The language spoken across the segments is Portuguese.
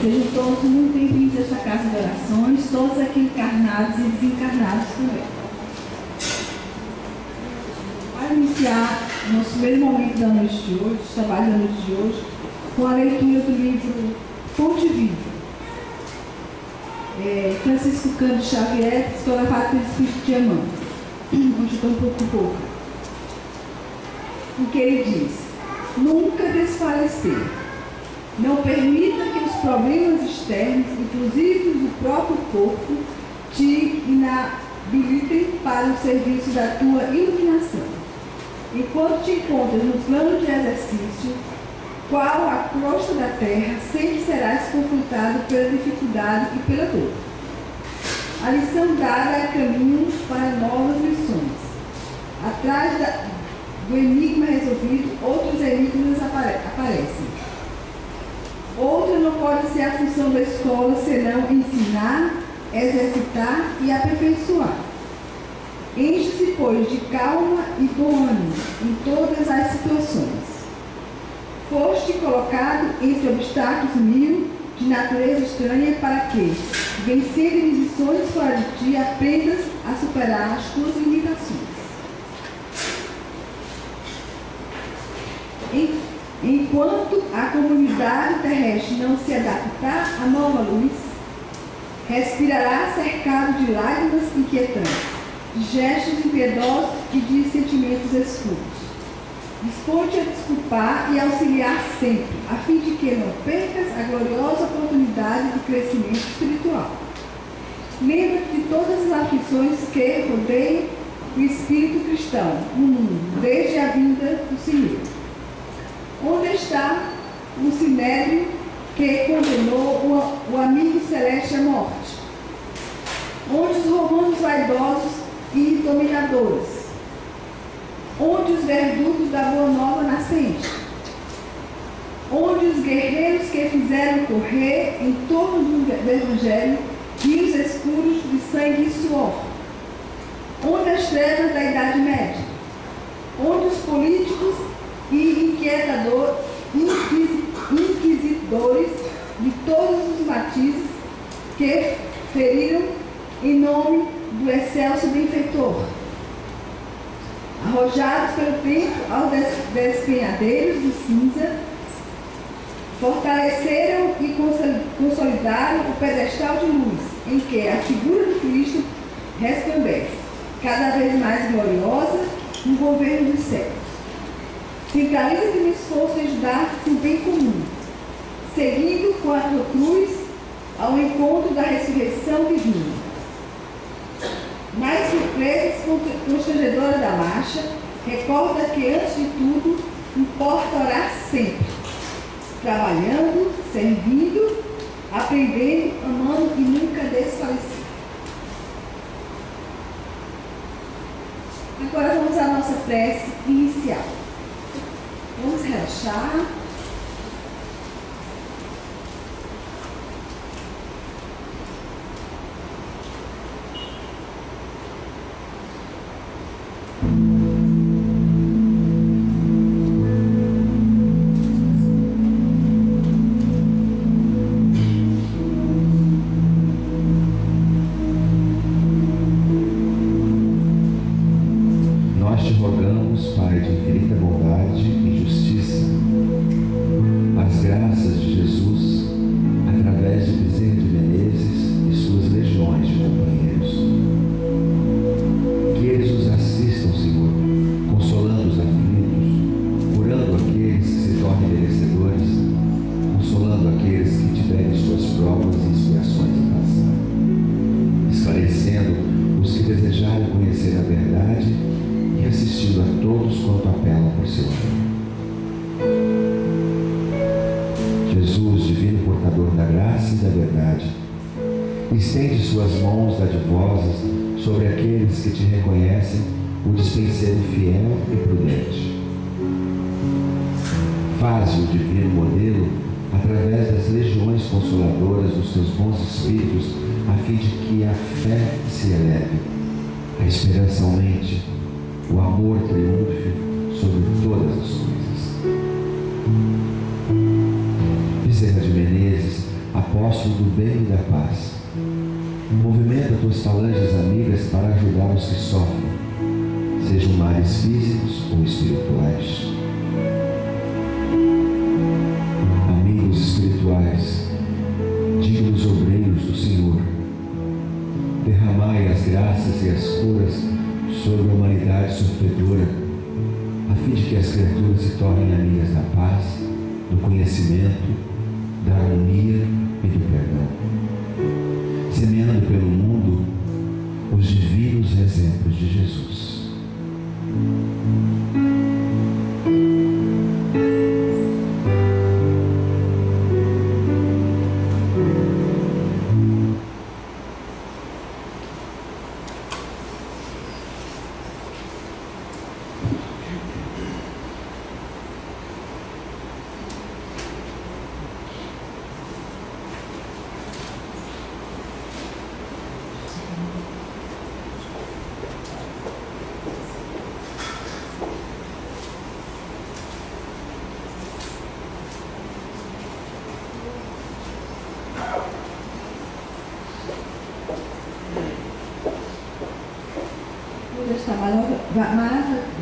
Sejam todos muito bem-vindos a esta casa de orações, todos aqui encarnados e desencarnados também. Para iniciar nosso primeiro momento da noite de hoje, trabalho da noite de hoje, com a leitura do livro Fonte Viva. É, Francisco Cândido Xavier, psicografado pelo Espírito de Amã, onde estou um pouco pouco. O que ele diz? Nunca desfalecer não permita que os problemas externos, inclusive do próprio corpo, te inabilitem para o serviço da tua iluminação. Enquanto te encontras no plano de exercício, qual a crosta da terra, sempre serás confrontado pela dificuldade e pela dor. A lição dada é caminho para novas lições. Atrás da, do enigma resolvido, outros enigmas apare, aparecem. Outra não pode ser a função da escola senão ensinar, exercitar e aperfeiçoar. Enche-se, pois, de calma e bom ânimo em todas as situações. Foste colocado entre obstáculos mil de natureza estranha para que, vencendo inibições fora de ti, aprendas a superar as tuas limitações. Enfim, Enquanto a comunidade terrestre não se adaptar à nova luz, respirará cercado de lágrimas inquietantes, de gestos impiedosos e de sentimentos escuros. Dispõe-te a desculpar e auxiliar sempre, a fim de que não percas a gloriosa oportunidade de crescimento espiritual. Lembra-te de todas as aflições que rodeiam o espírito cristão no mundo, desde a vinda do Senhor Onde está o sinédrio que condenou o, o amigo celeste à morte? Onde os romanos vaidosos e dominadores? Onde os verdugos da boa nova nascente? Onde os guerreiros que fizeram correr em torno do Evangelho rios escuros de sangue e suor? Onde as trevas da Idade Média? Onde os políticos e inquietador, inquisidores de todos os matizes que feriram em nome do excelso benfeitor. Arrojados pelo tempo aos despenhadeiros de cinza, fortaleceram e consolidaram o pedestal de luz em que a figura de Cristo resplandece, cada vez mais gloriosa no governo dos céus. Centraliza-te no esforço de ajudar-te no bem comum, seguindo com a tua cruz ao encontro da ressurreição divina. Mais surpresas constrangedoras da marcha, recorda que, antes de tudo, importa orar sempre, trabalhando, servindo, aprendendo, amando e nunca desfalecer. Agora vamos à nossa prece inicial. Vamos relaxar. thank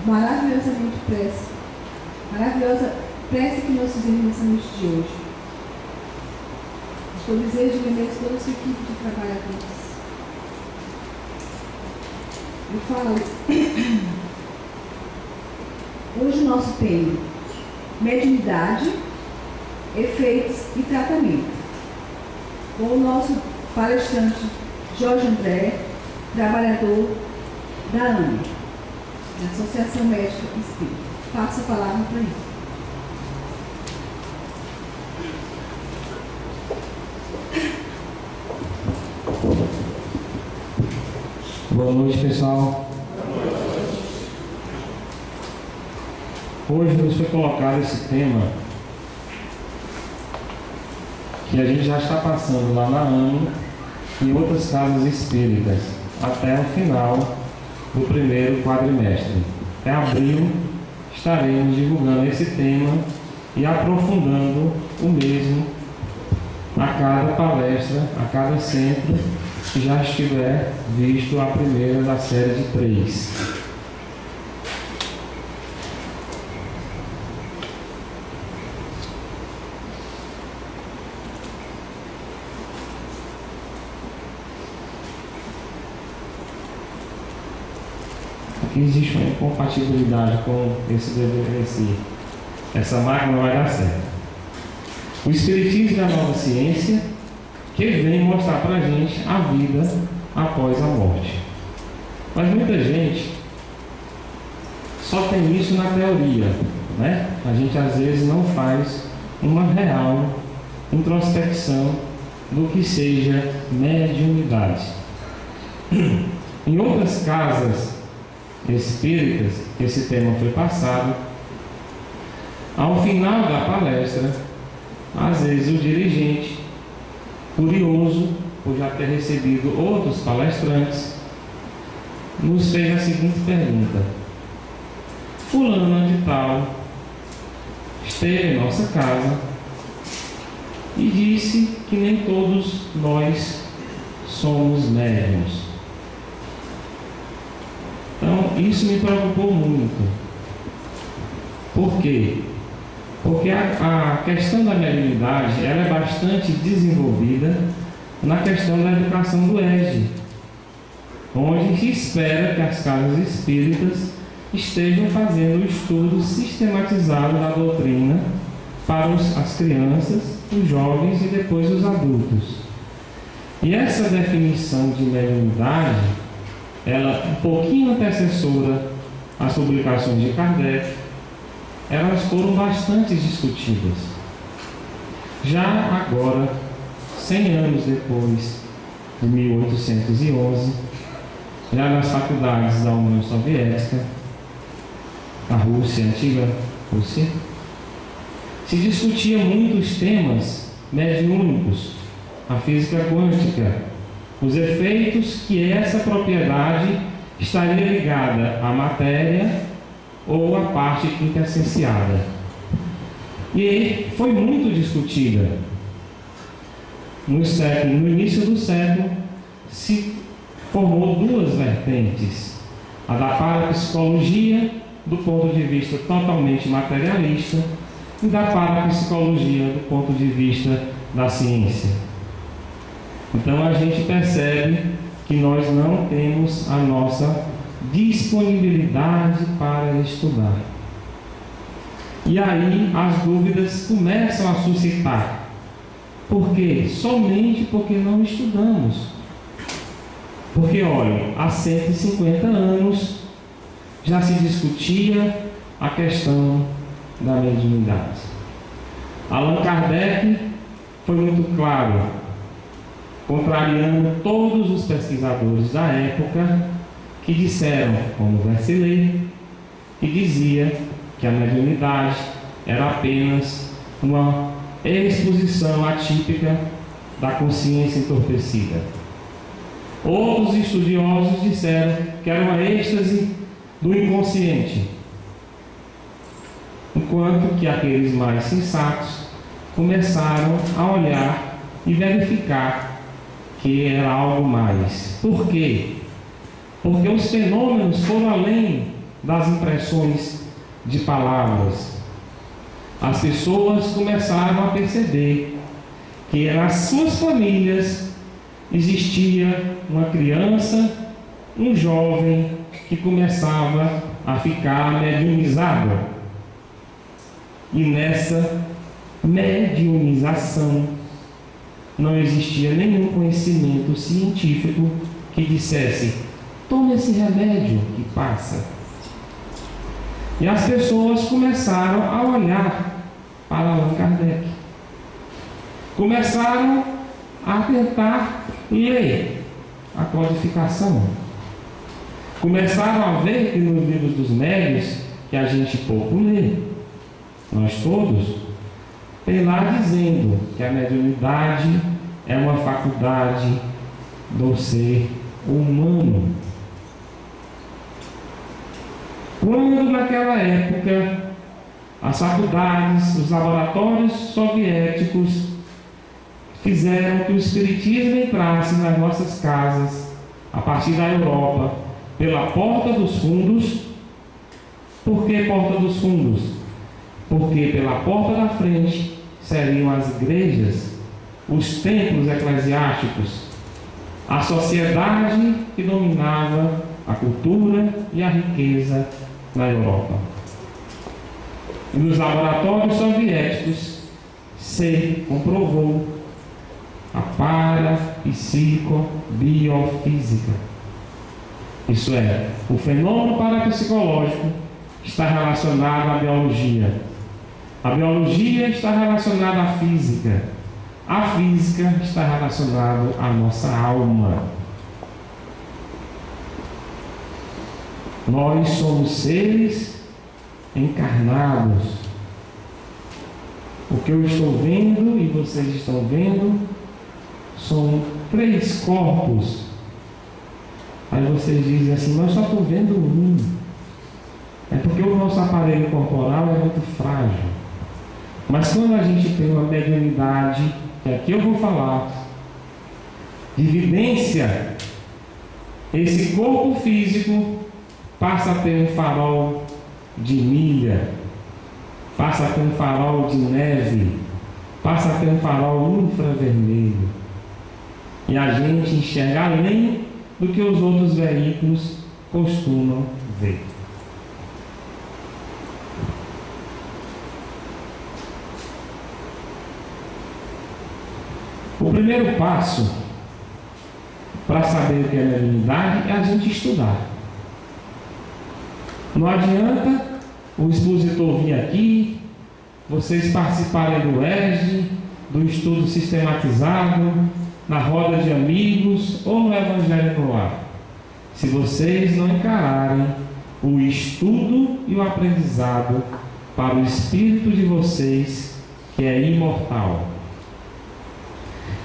maravilhosamente prece. Maravilhosa prece que nós fizemos nessa noite de hoje. Eu desejo imenso toda a sua equipe de trabalhadores. Eu falo, hoje o nosso tema, mediunidade, efeitos e tratamento. Com o nosso palestrante Jorge André, trabalhador da ANA, da Associação Médica Espírita. Passo a palavra para ele. Boa noite, pessoal. Hoje nos foi colocado esse tema que a gente já está passando lá na ANO e outras casas espíritas até o final do primeiro quadrimestre. Em abril estaremos divulgando esse tema e aprofundando o mesmo a cada palestra, a cada centro que já estiver visto a primeira da série de três. Existe uma incompatibilidade com esse dever, esse, essa máquina não vai dar certo. O Espiritismo é a nova ciência que vem mostrar para a gente a vida após a morte. Mas muita gente só tem isso na teoria, né? A gente às vezes não faz uma real introspecção do que seja mediunidade. Em outras casas espíritas, esse tema foi passado. Ao final da palestra, às vezes o dirigente, curioso por já ter recebido outros palestrantes, nos fez a seguinte pergunta: Fulano de Tal esteve em nossa casa e disse que nem todos nós somos médiums. Então, isso me preocupou muito. Por quê? Porque a, a questão da mediunidade ela é bastante desenvolvida na questão da educação do ESG, onde se espera que as casas espíritas estejam fazendo o estudo sistematizado da doutrina para os, as crianças, os jovens e depois os adultos. E essa definição de mediunidade ela um pouquinho antecessora às publicações de Kardec, elas foram bastante discutidas. Já agora, 100 anos depois de 1811, já nas faculdades da União Soviética, a Rússia, a antiga Rússia, se discutia muitos temas mediúnicos, a física quântica, os efeitos que essa propriedade estaria ligada à matéria ou à parte quintessenciada. E foi muito discutida. no, século, no início do século, se formou duas vertentes. A da parapsicologia, do ponto de vista totalmente materialista, e da parapsicologia, do ponto de vista da ciência. Então a gente percebe que nós não temos a nossa disponibilidade para estudar. E aí as dúvidas começam a suscitar. Por quê? Somente porque não estudamos. Porque, olha, há 150 anos já se discutia a questão da mediunidade. Allan Kardec foi muito claro, contrariando todos os pesquisadores da época que disseram, como Versilei, que dizia que a mediunidade era apenas uma exposição atípica da consciência entorpecida. Outros estudiosos disseram que era uma êxtase do inconsciente, enquanto que aqueles mais sensatos começaram a olhar e verificar que era algo mais. Por quê? Porque os fenômenos foram além das impressões de palavras. As pessoas começaram a perceber que nas suas famílias existia uma criança, um jovem que começava a ficar mediunizado. E nessa mediunização não existia nenhum conhecimento científico que dissesse: tome esse remédio que passa. E as pessoas começaram a olhar para Allan Kardec. Começaram a tentar ler a codificação. Começaram a ver que nos livros dos médios, que a gente pouco lê, nós todos, tem lá dizendo que a mediunidade é uma faculdade do ser humano. Quando naquela época as faculdades, os laboratórios soviéticos fizeram que o Espiritismo entrasse nas nossas casas, a partir da Europa, pela porta dos fundos. Por que porta dos fundos? Porque pela porta da frente seriam as igrejas, os templos eclesiásticos, a sociedade que dominava a cultura e a riqueza na Europa. E nos laboratórios soviéticos se comprovou a parapsicobiofísica. Isso é, o fenômeno parapsicológico está relacionado à biologia. A biologia está relacionada à física. A física está relacionada à nossa alma. Nós somos seres encarnados. O que eu estou vendo e vocês estão vendo são três corpos. Aí vocês dizem assim, mas só estou vendo um. É porque o nosso aparelho corporal é muito frágil. Mas quando a gente tem uma mediunidade, que aqui eu vou falar, de evidência, esse corpo físico passa a ter um farol de milha, passa a ter um farol de neve, passa a ter um farol infravermelho e a gente enxerga além do que os outros veículos costumam ver. O primeiro passo para saber o que é mediunidade é a gente estudar. Não adianta o expositor vir aqui, vocês participarem do ESG, do estudo sistematizado, na roda de amigos ou no Evangelho no ar, se vocês não encararem o estudo e o aprendizado para o espírito de vocês, que é imortal.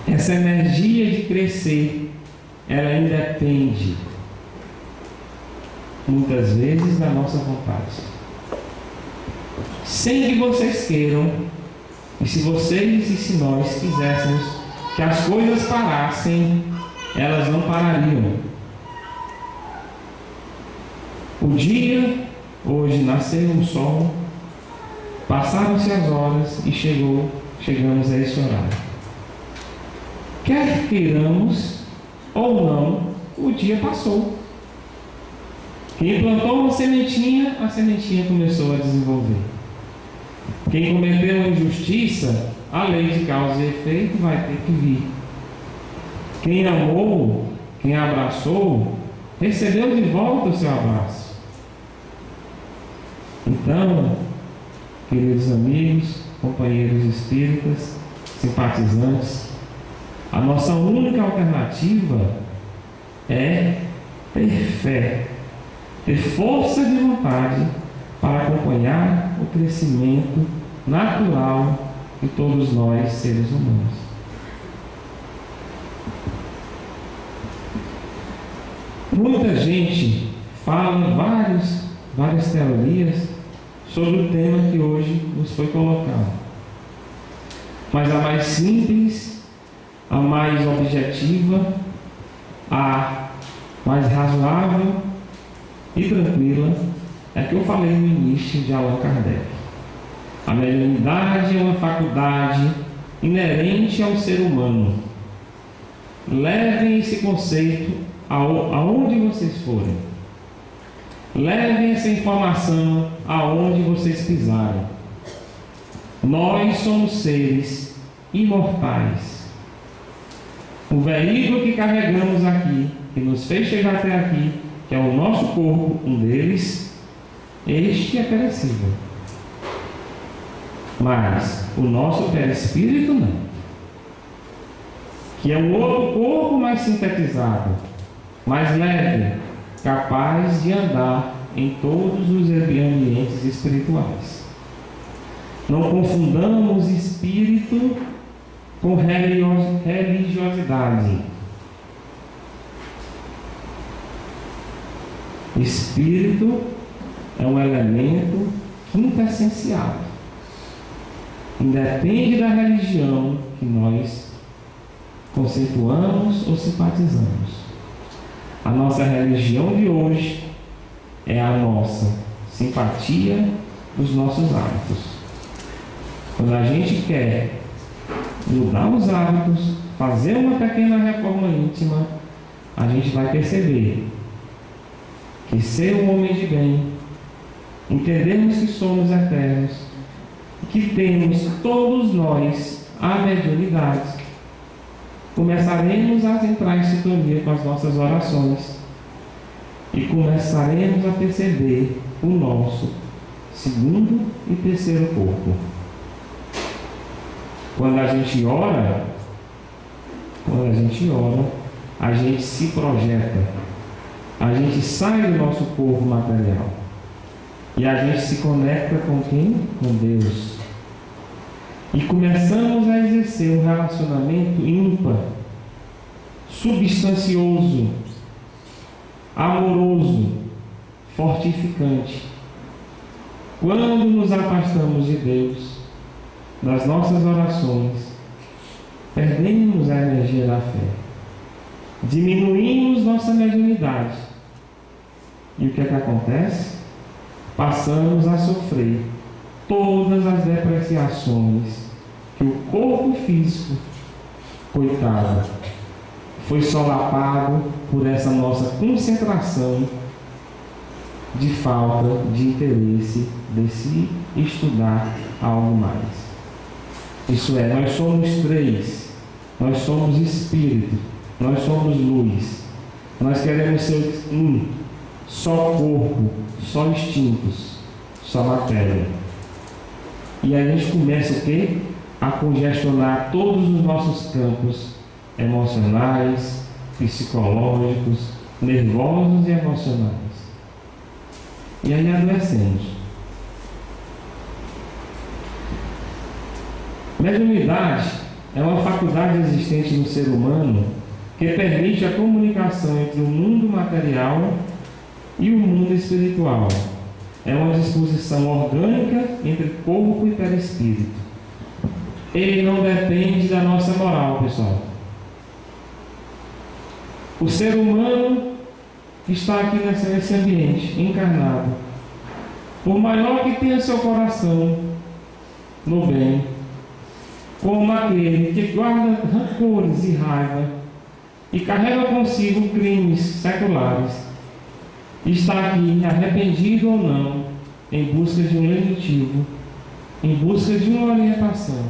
Essa energia de crescer, ela independe muitas vezes da nossa vontade. Sem que vocês queiram, e se vocês e se nós quiséssemos que as coisas parassem, elas não parariam. O dia, hoje nasceu o sol, passaram-se as horas e chegou, chegamos a esse horário. Quer queiramos ou não, o dia passou. Quem plantou uma sementinha, a sementinha começou a desenvolver. Quem cometeu injustiça, a lei de causa e efeito vai ter que vir. Quem amou, quem abraçou, recebeu de volta o seu abraço. Então, queridos amigos, companheiros espíritas, simpatizantes, a nossa única alternativa é ter fé, ter força de vontade para acompanhar o crescimento natural de todos nós, seres humanos. Muita gente fala vários, várias teorias sobre o tema que hoje nos foi colocado. Mas a mais simples, a mais objetiva, a mais razoável e tranquila é que eu falei no início de Allan Kardec. A mediunidade é uma faculdade inerente ao ser humano. Levem esse conceito aonde vocês forem. Levem essa informação aonde vocês pisarem. Nós somos seres imortais. O veículo que carregamos aqui, que nos fez chegar até aqui, que é o nosso corpo, um deles, este é perecível. Mas o nosso perispírito não. Que é um outro corpo mais sintetizado, mais leve, capaz de andar em todos os ambientes espirituais. Não confundamos espírito com religiosidade. Espírito é um elemento quintessencial. Independe da religião que nós conceituamos ou simpatizamos. A nossa religião de hoje é a nossa simpatia dos nossos hábitos. Quando a gente quer mudar os hábitos, fazer uma pequena reforma íntima, a gente vai perceber que ser um homem de bem, entendermos que somos eternos, que temos todos nós a mediunidade, começaremos a entrar em sintonia com as nossas orações e começaremos a perceber o nosso segundo e terceiro corpo. Quando a gente ora, quando a gente ora, a gente se projeta, a gente sai do nosso corpo material e a gente se conecta com quem? Com Deus. E começamos a exercer um relacionamento ímpar, substancioso, amoroso, fortificante. Quando nos afastamos de Deus, nas nossas orações, perdemos a energia da fé, diminuímos nossa mediunidade. E o que é que acontece? Passamos a sofrer todas as depreciações que o corpo físico, coitado, foi solapado por essa nossa concentração de falta de interesse de se estudar algo mais. Isso é, nós somos três, nós somos espírito, nós somos luz, nós queremos ser um, só corpo, só instintos, só matéria. E a gente começa o quê? A congestionar todos os nossos campos emocionais, psicológicos, nervosos e emocionais. E aí adoecemos. Mediunidade é uma faculdade existente no ser humano que permite a comunicação entre o mundo material e o mundo espiritual é uma disposição orgânica entre corpo e perispírito. ele não depende da nossa moral, pessoal. O ser humano está aqui nesse ambiente, encarnado, por maior que tenha seu coração no bem, como aquele que guarda rancores e raiva e carrega consigo crimes seculares, está aqui arrependido ou não, em busca de um lenitivo, em busca de uma orientação,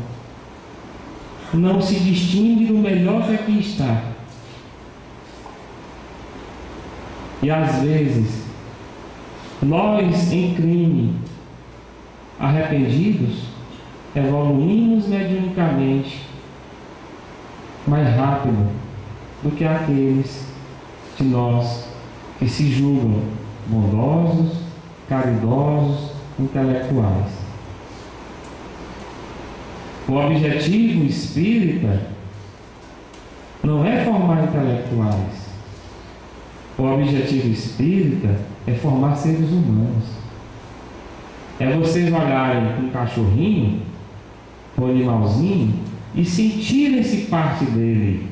não se distingue do melhor que aqui está. E às vezes, nós em crime, arrependidos, evoluímos mediunicamente mais rápido do que aqueles de nós que se julgam bondosos, caridosos, intelectuais. O objetivo espírita não é formar intelectuais. O objetivo espírita é formar seres humanos. É vocês olharem um cachorrinho o animalzinho e sentirem-se parte dele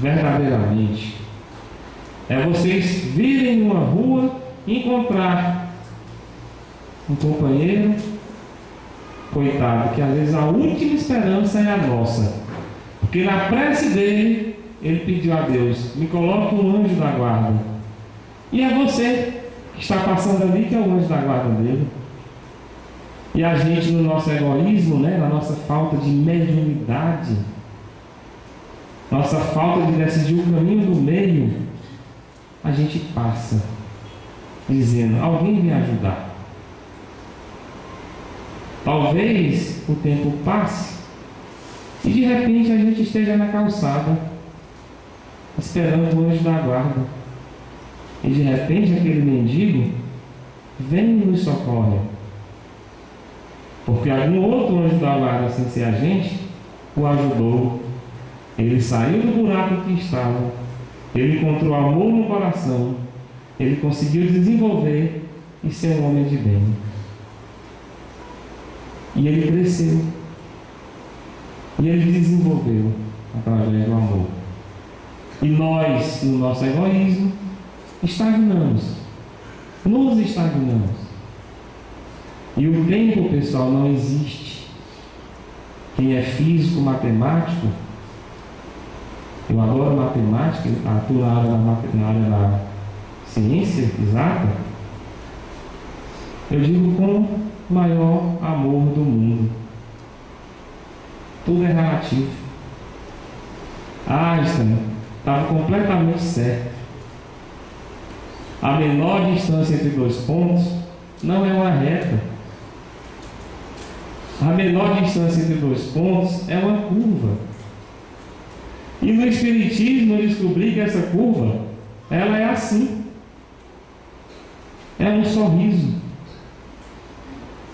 verdadeiramente. É vocês virem numa rua e encontrar um companheiro, coitado, que às vezes a última esperança é a nossa. Porque na prece dele, ele pediu a Deus: me coloque um anjo da guarda. E é você que está passando ali que é o anjo da guarda dele. E a gente, no nosso egoísmo, né, na nossa falta de mediunidade, nossa falta de decidir o caminho do meio, a gente passa dizendo: alguém me ajudar. Talvez o tempo passe e de repente a gente esteja na calçada, esperando o anjo da guarda. E de repente aquele mendigo vem e nos socorre. Porque algum outro anjo da guarda, sem ser a gente, o ajudou. Ele saiu do buraco que estava. Ele encontrou amor no coração. Ele conseguiu desenvolver e ser um homem de bem. E ele cresceu. E ele desenvolveu através do amor. E nós, no nosso egoísmo, estagnamos. Nos estagnamos. E o tempo, pessoal, não existe. Quem é físico, matemático, eu adoro matemática, atuo na área da, na área da ciência exata, eu digo com o maior amor do mundo. Tudo é relativo. Einstein estava completamente certo. A menor distância entre dois pontos não é uma reta. A menor distância entre dois pontos é uma curva. E no Espiritismo eu descobri que essa curva, ela é assim. É um sorriso.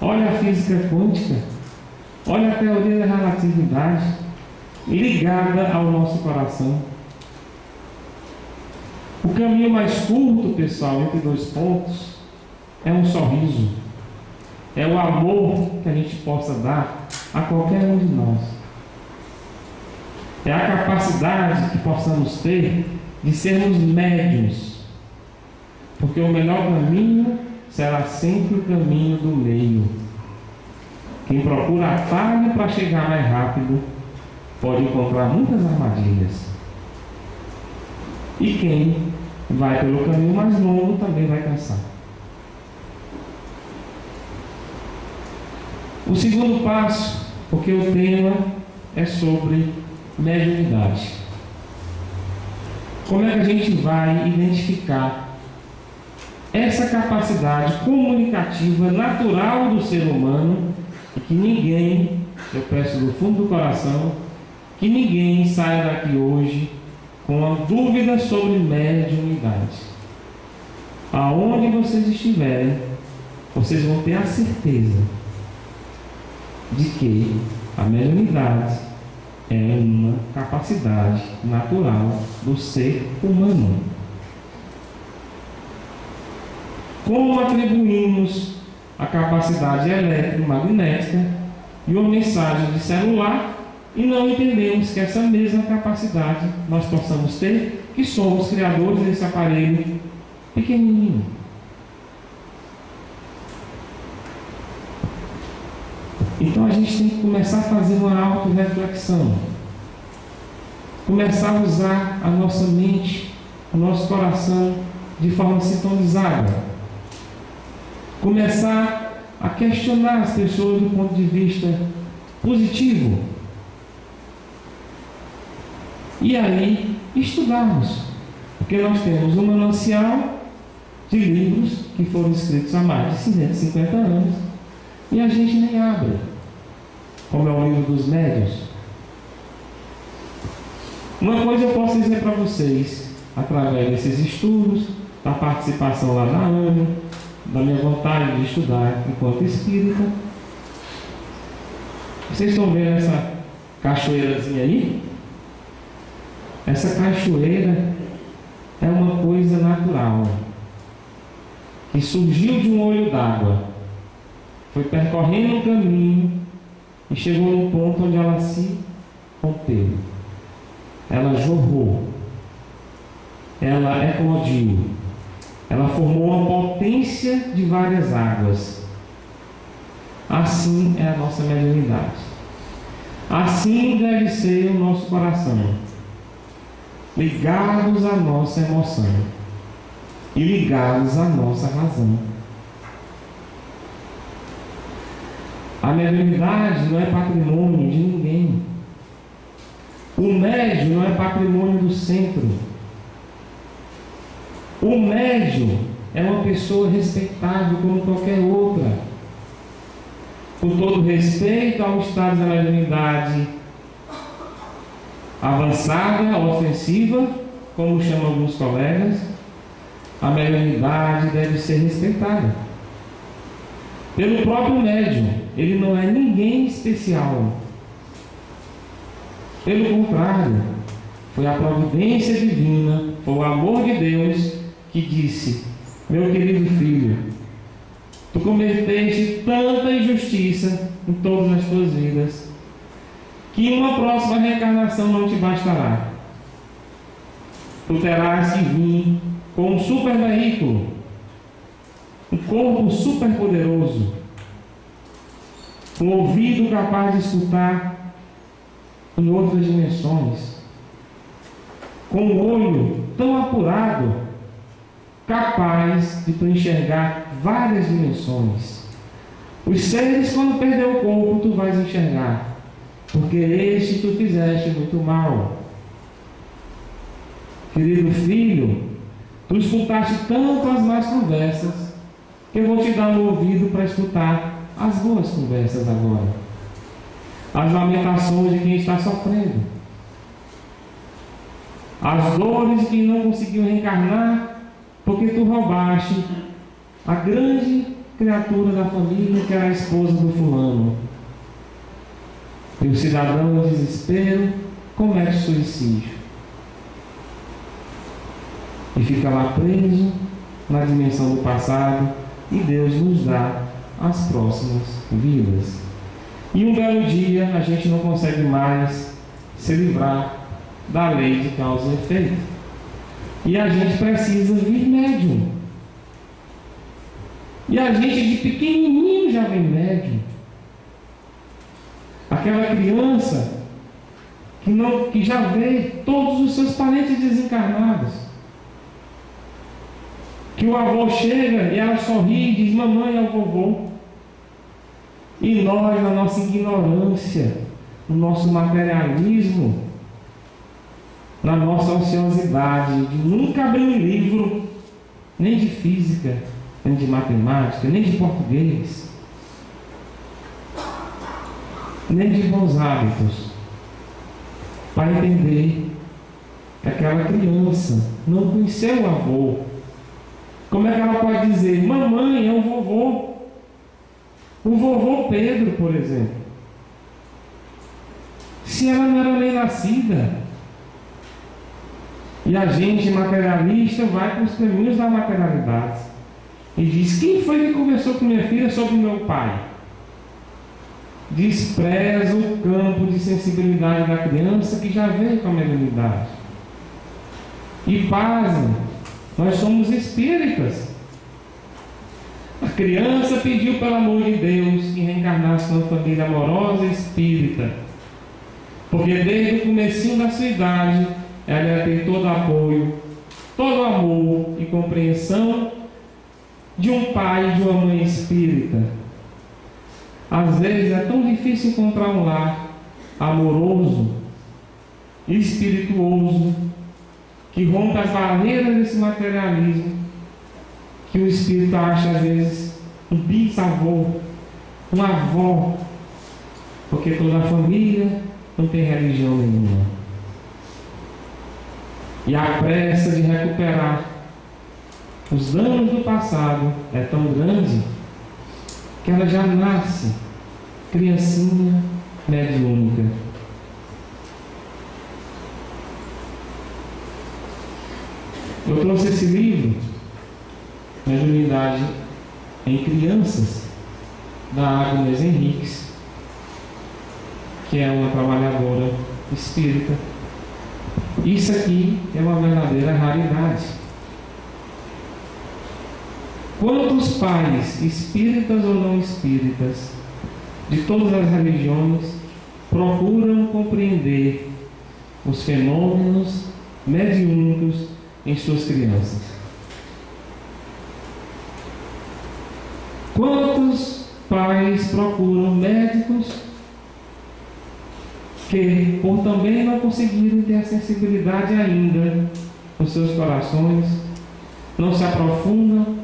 Olha a física quântica. Olha a teoria da relatividade ligada ao nosso coração. O caminho mais curto, pessoal, entre dois pontos é um sorriso é o amor que a gente possa dar a qualquer um de nós. É a capacidade que possamos ter de sermos médios. Porque o melhor caminho será sempre o caminho do meio. Quem procura atalho para chegar mais rápido pode encontrar muitas armadilhas. E quem vai pelo caminho mais longo também vai cansar. O segundo passo, porque o tema é sobre mediunidade. Como é que a gente vai identificar essa capacidade comunicativa natural do ser humano e que ninguém, eu peço do fundo do coração, que ninguém saia daqui hoje com a dúvida sobre mediunidade. Aonde vocês estiverem, vocês vão ter a certeza de que a mediunidade é uma capacidade natural do ser humano. Como atribuímos a capacidade eletromagnética e uma mensagem de celular e não entendemos que essa mesma capacidade nós possamos ter, que somos criadores desse aparelho pequenininho. Então a gente tem que começar a fazer uma auto-reflexão. Começar a usar a nossa mente, o nosso coração de forma sintonizada. Começar a questionar as pessoas do ponto de vista positivo. E aí estudarmos. Porque nós temos um manancial de livros que foram escritos há mais de 150 anos e a gente nem abre, como é o livro dos médios. Uma coisa eu posso dizer para vocês, através desses estudos, da participação lá na ANA, da minha vontade de estudar enquanto espírita. Vocês estão vendo essa cachoeirazinha aí? Essa cachoeira é uma coisa natural, que surgiu de um olho d'água, foi percorrendo um caminho e chegou num ponto onde ela se rompeu. Ela jorrou, ela eclodiu, ela formou uma potência de várias águas. Assim é a nossa mediunidade. Assim deve ser o nosso coração ligados à nossa emoção e ligados à nossa razão. A mediunidade não é patrimônio de ninguém. O médio não é patrimônio do centro. O médio é uma pessoa respeitável como qualquer outra. Com todo respeito ao estado da mediunidade avançada, ofensiva, como chamam alguns colegas, a mediunidade deve ser respeitada. Pelo próprio médium, ele não é ninguém especial. Pelo contrário, foi a providência divina, foi o amor de Deus que disse: Meu querido filho, tu cometeste tanta injustiça em todas as tuas vidas que uma próxima reencarnação não te bastará. Tu terás que vir com um super veículo, um corpo super poderoso, um ouvido capaz de escutar em outras dimensões, com um olho tão apurado, capaz de tu enxergar várias dimensões. Os seres, quando perder o corpo, tu vais enxergar porque este tu fizeste muito mal. Querido filho, tu escutaste tanto as más conversas, que eu vou te dar um ouvido para escutar as boas conversas agora. As lamentações de quem está sofrendo. As dores de quem não conseguiu reencarnar, porque tu roubaste a grande criatura da família, que era a esposa do fulano e o cidadão, no desespero, comete suicídio. E fica lá preso na dimensão do passado e Deus nos dá as próximas vidas. E um belo dia a gente não consegue mais se livrar da lei de causa e efeito. E a gente precisa vir médium. E a gente de pequenininho já vem médium. Aquela criança que, não, que já vê todos os seus parentes desencarnados. Que o avô chega e ela sorri e diz: Mamãe é o vovô. E nós, na nossa ignorância, no nosso materialismo, na nossa ociosidade de nunca abrir um livro, nem de física, nem de matemática, nem de português, nem de bons hábitos, para entender que aquela criança não conheceu o avô. Como é que ela pode dizer, mamãe é o vovô? O vovô Pedro, por exemplo. Se ela não era nem nascida. E a gente materialista vai para os caminhos da materialidade. E diz: Quem foi que conversou com minha filha sobre meu pai? despreza o campo de sensibilidade da criança que já vem com a mediunidade. E pasmem, nós somos espíritas. A criança pediu pelo amor de Deus que reencarnasse numa família amorosa e espírita. Porque desde o comecinho da sua idade, ela tem todo apoio, todo amor e compreensão de um pai e de uma mãe espírita. Às vezes é tão difícil encontrar um lar amoroso, espirituoso, que rompe as barreiras desse materialismo, que o espírito acha às vezes um bisavô, uma avó, porque toda a família não tem religião nenhuma. E a pressa de recuperar os danos do passado é tão grande que ela já nasce criancinha mediúnica. Eu trouxe esse livro, Mediunidade em Crianças, da Agnes Henriques, que é uma trabalhadora espírita. Isso aqui é uma verdadeira raridade. Quantos pais, espíritas ou não espíritas, de todas as religiões, procuram compreender os fenômenos mediúnicos em suas crianças? Quantos pais procuram médicos que, por também não conseguirem ter a sensibilidade ainda nos seus corações, não se aprofundam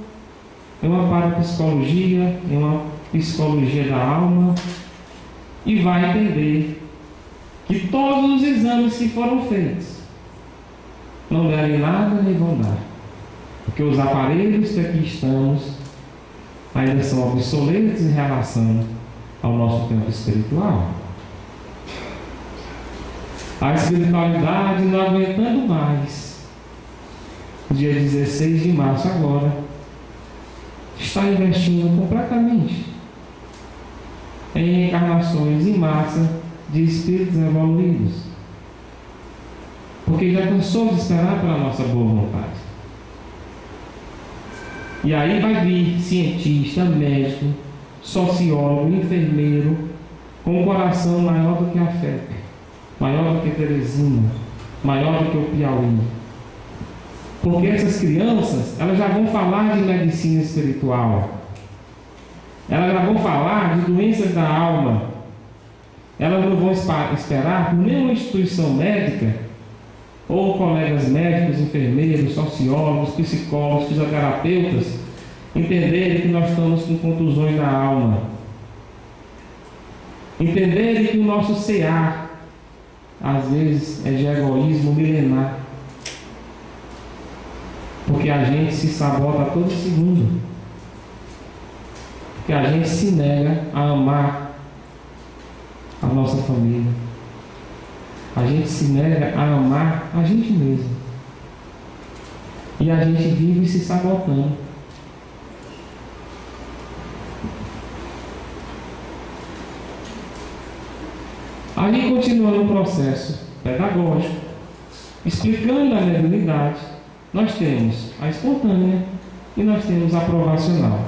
em uma parapsicologia, em uma psicologia da alma, e vai entender que todos os exames que foram feitos não derem nada nem vão dar. Porque os aparelhos que aqui estamos ainda são obsoletos em relação ao nosso tempo espiritual. A espiritualidade não aguentando mais. Dia 16 de março agora está investindo completamente em encarnações em massa de espíritos evoluídos. Porque já cansou de esperar pela nossa boa vontade. E aí vai vir cientista, médico, sociólogo, enfermeiro, com um coração maior do que a fé, maior do que Teresina, maior do que o Piauí. Porque essas crianças, elas já vão falar de medicina espiritual. Elas já vão falar de doenças da alma. Elas não vão esperar por nenhuma instituição médica, ou colegas médicos, enfermeiros, sociólogos, psicólogos, fisioterapeutas, entenderem que nós estamos com contusões da alma. Entenderem que o nosso CA, às vezes, é de egoísmo milenar porque a gente se sabota a todo segundo. Porque a gente se nega a amar a nossa família. A gente se nega a amar a gente mesmo. E a gente vive se sabotando. Aí continuando o processo pedagógico, explicando a mediunidade, nós temos a espontânea e nós temos a provacional.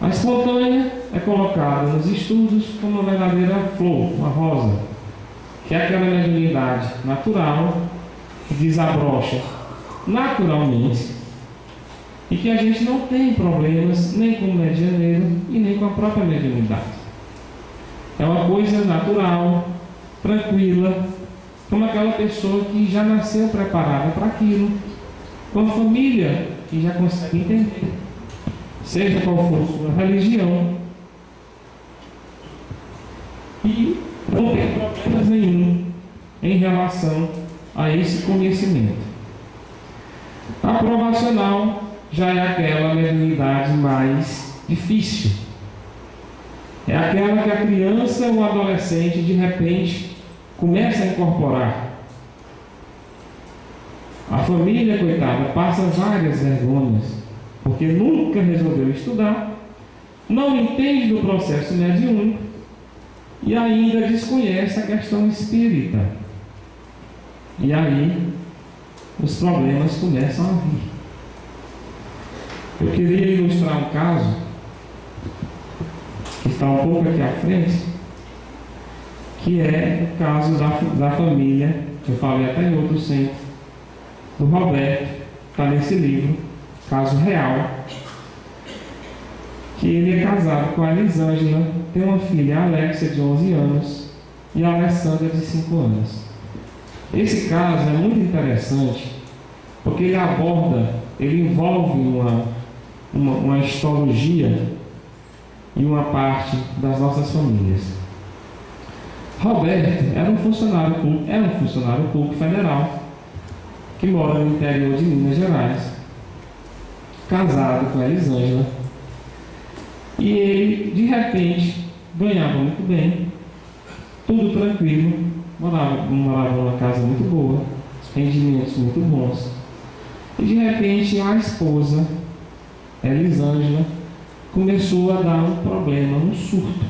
A espontânea é colocada nos estudos como uma verdadeira flor, uma rosa, que é aquela mediunidade natural que desabrocha naturalmente e que a gente não tem problemas nem com o medianeiro e nem com a própria mediunidade. É uma coisa natural, tranquila, como aquela pessoa que já nasceu preparada para aquilo, com a família que já consegue entender, seja qual for sua religião, e não tem problemas nenhum em relação a esse conhecimento. A provacional já é aquela mediunidade mais difícil. É aquela que a criança ou adolescente de repente começa a incorporar. A família, coitada, passa várias vergonhas, porque nunca resolveu estudar, não entende do processo mediúnico e ainda desconhece a questão espírita. E aí os problemas começam a vir. Eu queria ilustrar um caso que está um pouco aqui à frente, que é o caso da, da família, que eu falei até em outro centro, do Roberto, está nesse livro, caso real, que ele é casado com a Elisângela, tem uma filha, Alexia, de 11 anos, e a Alessandra, de 5 anos. Esse caso é muito interessante, porque ele aborda, ele envolve uma, uma, uma histologia e uma parte das nossas famílias. Roberto era um funcionário público, era um funcionário público federal que mora no interior de Minas Gerais, casado com Elisângela, e ele, de repente, ganhava muito bem, tudo tranquilo, morava, morava numa casa muito boa, rendimentos muito bons. E de repente a esposa, Elisângela, começou a dar um problema, um surto.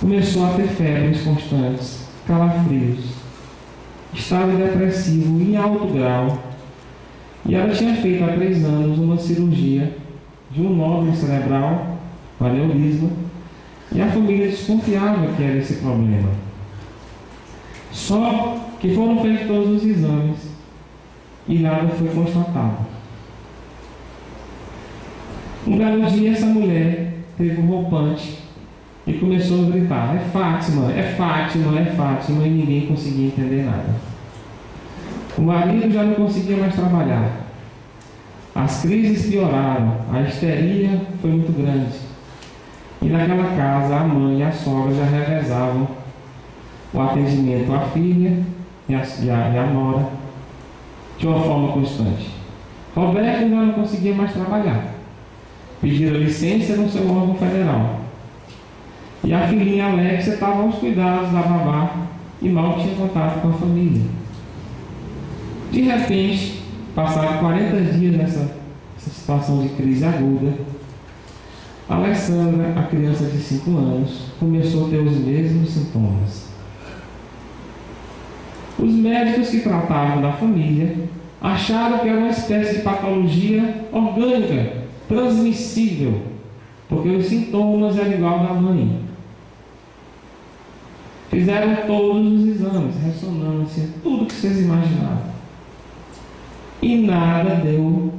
Começou a ter febres constantes, calafrios, estado depressivo em alto grau. E ela tinha feito há três anos uma cirurgia de um nódulo cerebral, um e a família desconfiava que era esse problema. Só que foram feitos todos os exames e nada foi constatado. Um belo dia, essa mulher teve um roupante e começou a gritar: É Fátima, é Fátima, é Fátima, e ninguém conseguia entender nada. O marido já não conseguia mais trabalhar. As crises pioraram, a histeria foi muito grande. E naquela casa, a mãe e a sogra já revezavam o atendimento à filha e à, e a, e a nora de uma forma constante. Roberto já não conseguia mais trabalhar. Pediram licença no seu órgão federal. E a filhinha Alexia estava aos cuidados da babá e mal tinha contato com a família. De repente, Passaram 40 dias nessa, situação de crise aguda. Alessandra, a criança de 5 anos, começou a ter os mesmos sintomas. Os médicos que tratavam da família acharam que era uma espécie de patologia orgânica, transmissível, porque os sintomas eram igual da mãe. Fizeram todos os exames, ressonância, tudo que vocês imaginaram e nada deu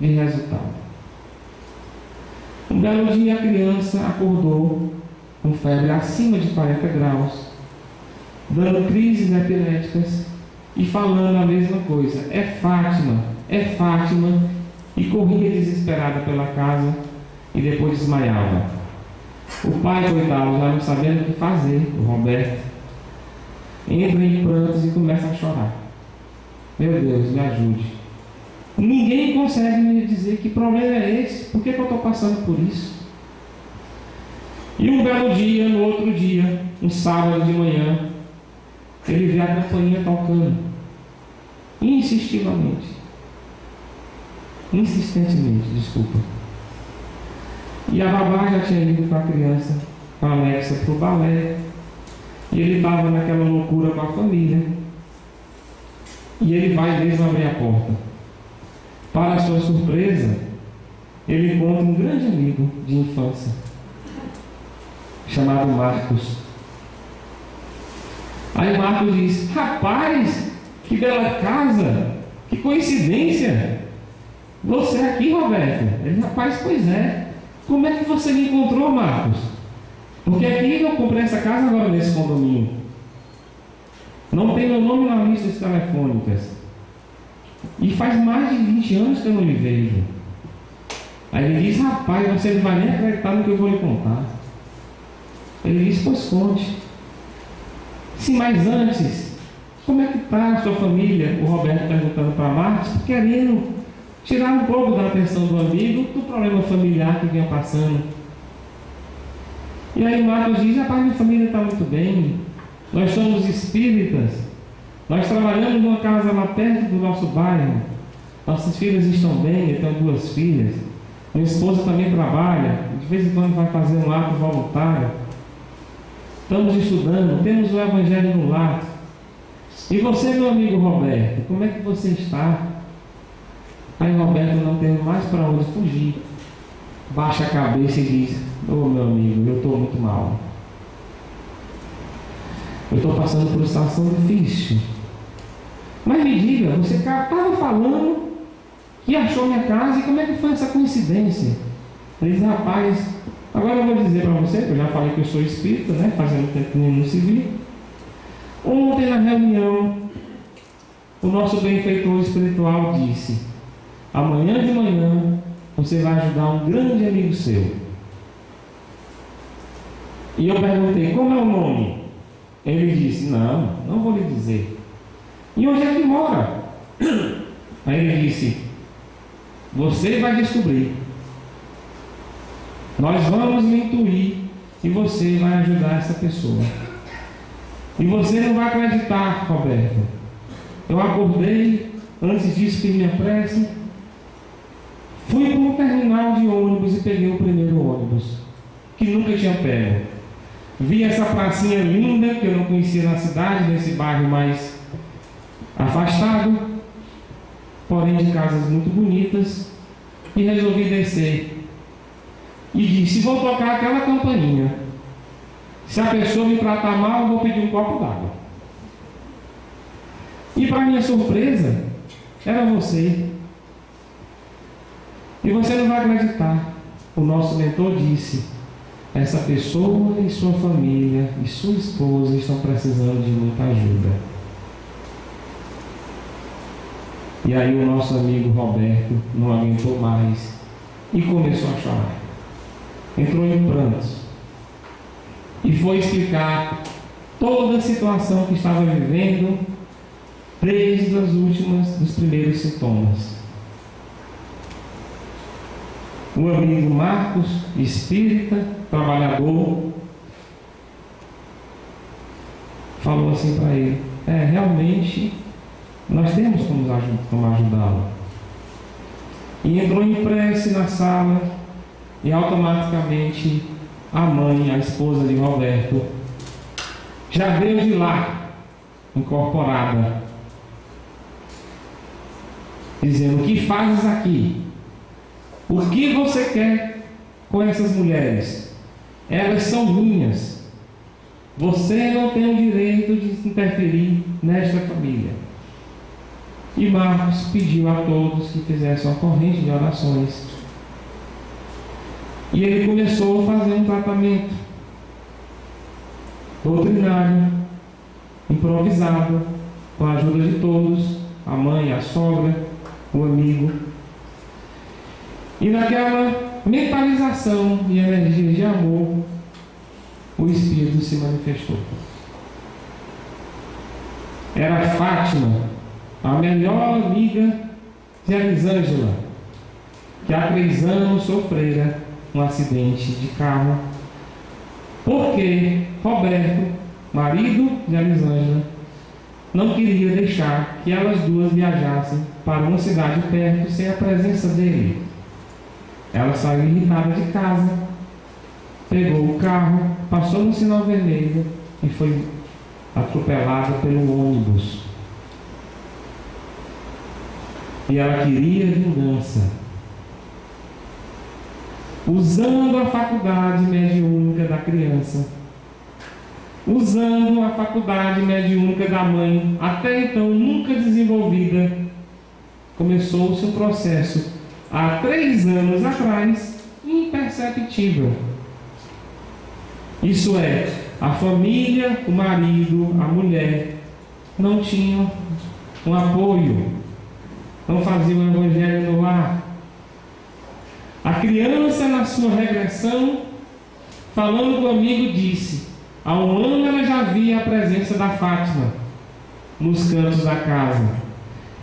de resultado. Um belo dia a criança acordou com febre acima de 40 graus, dando crises epiléticas e falando a mesma coisa: é Fátima, é Fátima, e corria desesperada pela casa e depois desmaiava. O pai, coitado, já não sabendo o que fazer, o Roberto, entra em prantos e começa a chorar. Meu Deus, me ajude. Ninguém consegue me dizer que problema é esse, por que, que eu estou passando por isso? E um belo dia, no outro dia, um sábado de manhã, ele vê a campainha tocando, insistivamente, insistentemente, desculpa. E a babá já tinha ido com a criança, com a Alexa, para o balé, e ele estava naquela loucura com a família. E ele vai mesmo abrir a porta. Para sua surpresa, ele encontra um grande amigo de infância, chamado Marcos. Aí Marcos diz: Rapaz, que bela casa, que coincidência. Você aqui, Roberto? Ele, rapaz, pois é. Como é que você me encontrou, Marcos? Porque aqui eu comprei essa casa agora nesse condomínio. Não tem meu nome na lista telefônicas. E faz mais de 20 anos que eu não lhe vejo. Aí ele diz, rapaz, você não vai nem acreditar no que eu vou lhe contar. Ele diz, pois conte. Sim, mas antes, como é que está a sua família? O Roberto perguntando para Marcos, querendo tirar um pouco da atenção do amigo do problema familiar que vinha passando. E aí Marcos diz, rapaz, minha família está muito bem, nós somos espíritas. Nós trabalhamos numa casa lá perto do nosso bairro. Nossas filhas estão bem, eu tenho duas filhas. Minha esposa também trabalha, de vez em quando vai fazer um ato voluntário. Estamos estudando, temos o Evangelho no lar. E você, meu amigo Roberto, como é que você está? Aí Roberto não tem mais para onde fugir. Baixa a cabeça e diz, ô oh, meu amigo, eu estou muito mal. Eu estou passando por uma situação difícil. Mas me diga, você estava falando que achou minha casa e como é que foi essa coincidência? Ele diz, rapaz, agora eu vou dizer para você, que eu já falei que eu sou espírita, né? Fazendo tempo que não se viu. Ontem na reunião, o nosso benfeitor espiritual disse, amanhã de manhã você vai ajudar um grande amigo seu. E eu perguntei, como é o nome? Ele disse, não, não vou lhe dizer. E onde é que mora? Aí ele disse, você vai descobrir. Nós vamos intuir e você vai ajudar essa pessoa. E você não vai acreditar, Roberto. Eu acordei, antes disso fiz minha prece, fui para o terminal de ônibus e peguei o primeiro ônibus, que nunca tinha pego. Vi essa pracinha linda que eu não conhecia na cidade, nesse bairro mais afastado, porém de casas muito bonitas, e resolvi descer. E disse: Vou tocar aquela campainha. Se a pessoa me tratar mal, eu vou pedir um copo d'água. E para minha surpresa, era você. E você não vai acreditar. O nosso mentor disse: essa pessoa e sua família e sua esposa estão precisando de muita ajuda. E aí o nosso amigo Roberto não aguentou mais e começou a chorar. Entrou em prantos e foi explicar toda a situação que estava vivendo desde as últimas dos primeiros sintomas. O amigo Marcos, espírita, trabalhador, falou assim para ele: É, realmente, nós temos como, como ajudá-lo. E entrou em prece na sala e automaticamente a mãe, a esposa de Roberto, já veio de lá, incorporada, dizendo: O que fazes aqui? O que você quer com essas mulheres? Elas são minhas. Você não tem o direito de interferir nesta família. E Marcos pediu a todos que fizessem uma corrente de orações. E ele começou a fazer um tratamento doutrinário, improvisado, com a ajuda de todos, a mãe, a sogra, o amigo. E naquela mentalização e energia de amor, o Espírito se manifestou. Era Fátima, a melhor amiga de Elisângela, que há três anos sofrera um acidente de carro, porque Roberto, marido de Elisângela, não queria deixar que elas duas viajassem para uma cidade perto sem a presença dele. Ela saiu irritada de casa, pegou o carro, passou no sinal vermelho e foi atropelada pelo ônibus. E ela queria vingança. Usando a faculdade mediúnica da criança, usando a faculdade mediúnica da mãe, até então nunca desenvolvida, começou-se um processo há três anos atrás, imperceptível. Isso é, a família, o marido, a mulher não tinham um apoio, não faziam o evangelho no lar. A criança, na sua regressão, falando com o amigo, disse: há um ano ela já via a presença da Fátima nos cantos da casa.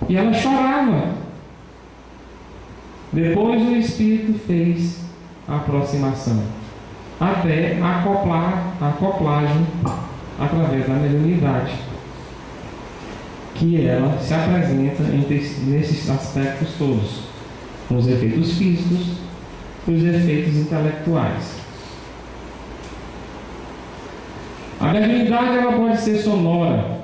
E ela chorava depois o Espírito fez a aproximação, até acoplar, a acoplagem através da mediunidade, que ela se apresenta nesses aspectos todos, nos efeitos físicos, os efeitos intelectuais. A mediunidade ela pode ser sonora,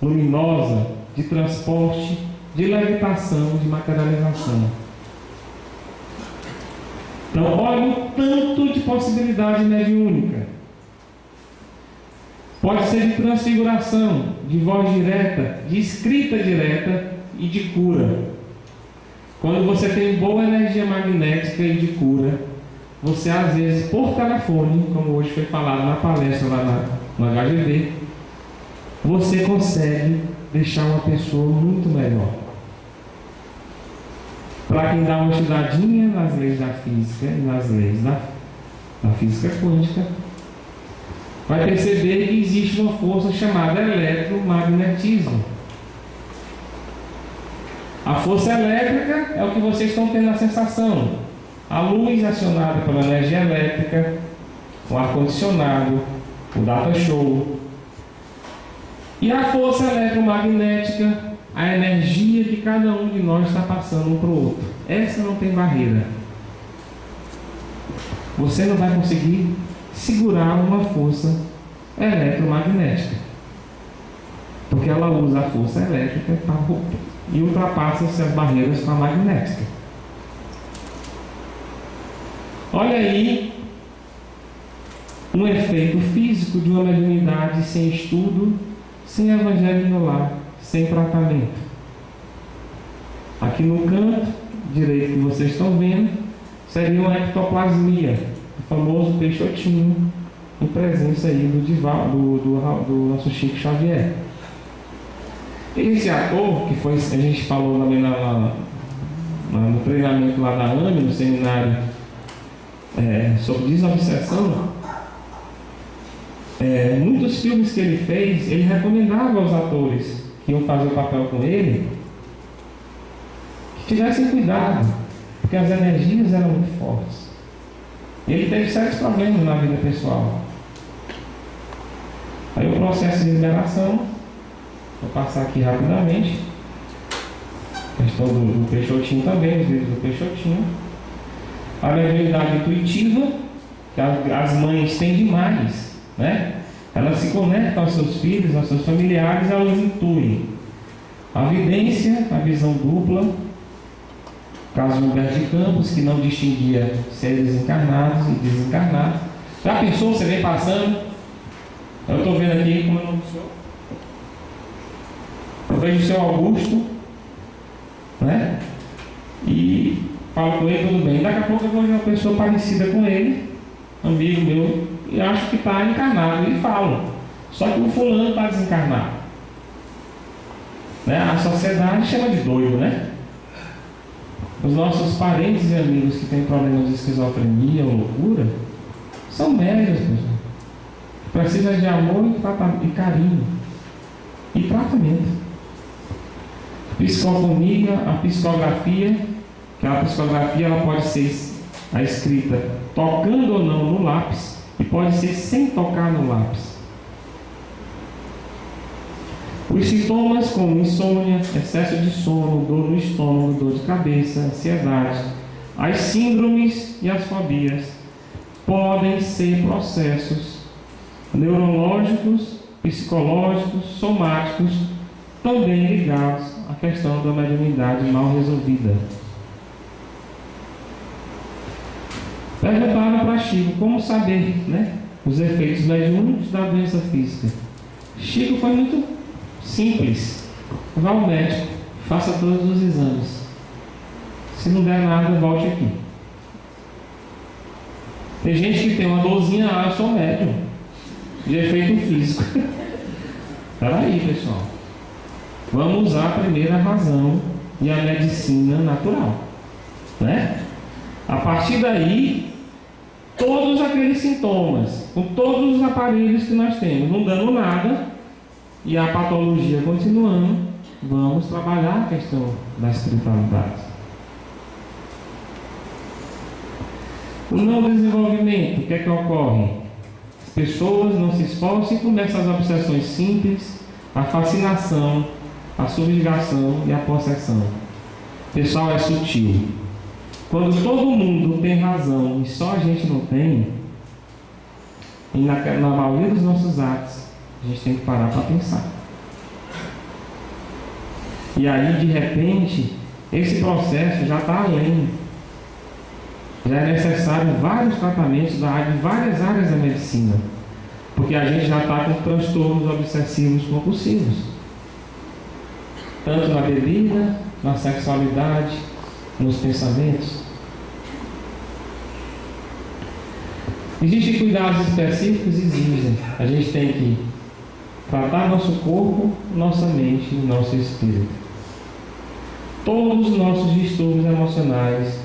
luminosa, de transporte, de levitação, de materialização. Então, olha o tanto de possibilidade mediúnica. Pode ser de transfiguração, de voz direta, de escrita direta e de cura. Quando você tem boa energia magnética e de cura, você às vezes por telefone, como hoje foi falado na palestra lá na, no HGV, você consegue deixar uma pessoa muito melhor. Para quem dá uma estudadinha nas leis da física e nas leis da, da física quântica, vai perceber que existe uma força chamada eletromagnetismo. A força elétrica é o que vocês estão tendo a sensação. A luz acionada pela energia elétrica, o ar-condicionado, o data show. E a força eletromagnética, a energia que cada um de nós está passando um para o outro. Essa não tem barreira. Você não vai conseguir segurar uma força eletromagnética. Porque ela usa a força elétrica para e ultrapassa-se as barreiras com a magnética. Olha aí um efeito físico de uma mediunidade sem estudo, sem evangelho no lar, sem tratamento. Aqui no canto direito que vocês estão vendo, seria uma ectoplasmia, o famoso peixotinho, em presença aí do, Dival, do, do, do nosso Chico Xavier. Esse ator, que foi, a gente falou também na, na, no treinamento lá da AME, no seminário é, sobre desobsessão, é, muitos filmes que ele fez, ele recomendava aos atores que iam fazer o papel com ele que tivessem cuidado, porque as energias eram muito fortes. Ele teve sérios problemas na vida pessoal. Aí o processo de liberação, vou passar aqui rapidamente. A questão do, do Peixotinho também, os livros do Peixotinho. A mediunidade intuitiva, que as mães têm demais, né? Elas se conectam aos seus filhos, aos seus familiares, elas intuem. A vidência, a visão dupla, caso Humberto de Campos, que não distinguia seres encarnados e desencarnados. Já pensou, você vem passando, eu estou vendo aqui como o nome do senhor. Eu vejo o seu Augusto, né? E falo com ele, tudo bem. Daqui a pouco eu ver uma pessoa parecida com ele, amigo meu, e acho que está encarnado. E falo. Só que o fulano está desencarnado. Né? A sociedade chama de doido, né? Os nossos parentes e amigos que têm problemas de esquizofrenia ou loucura são médios, pessoal. Precisa de amor e carinho. E tratamento. Psicofonia, a psicografia, que a psicografia ela pode ser a escrita tocando ou não no lápis, e pode ser sem tocar no lápis. Os sintomas como insônia, excesso de sono, dor no estômago, dor de cabeça, ansiedade, as síndromes e as fobias podem ser processos neurológicos, psicológicos, somáticos, também ligados à questão da mediunidade mal resolvida. Perguntaram para Chico como saber né, os efeitos mediúnicos da doença física. Chico foi muito simples. Vá ao médico, faça todos os exames. Se não der nada, volte aqui. Tem gente que tem uma dorzinha, ah, eu sou médium de efeito físico. Peraí, pessoal. Vamos usar a primeira razão e a medicina natural. Né? A partir daí, todos aqueles sintomas, com todos os aparelhos que nós temos, não dando nada, e a patologia continuando, vamos trabalhar a questão da espiritualidade. O não desenvolvimento, o que é que ocorre? pessoas não se esforçam e começam as obsessões simples, a fascinação, a subjugação e a possessão. O pessoal é sutil. Quando todo mundo tem razão e só a gente não tem, e na, na maioria dos nossos atos, a gente tem que parar para pensar. E aí, de repente, esse processo já está além. Já é necessário vários tratamentos da área, de várias áreas da medicina. Porque a gente já está com transtornos obsessivos compulsivos. Tanto na bebida, na sexualidade, nos pensamentos. Existem cuidados específicos exigem. A gente tem que tratar nosso corpo, nossa mente e nosso espírito. Todos os nossos distúrbios emocionais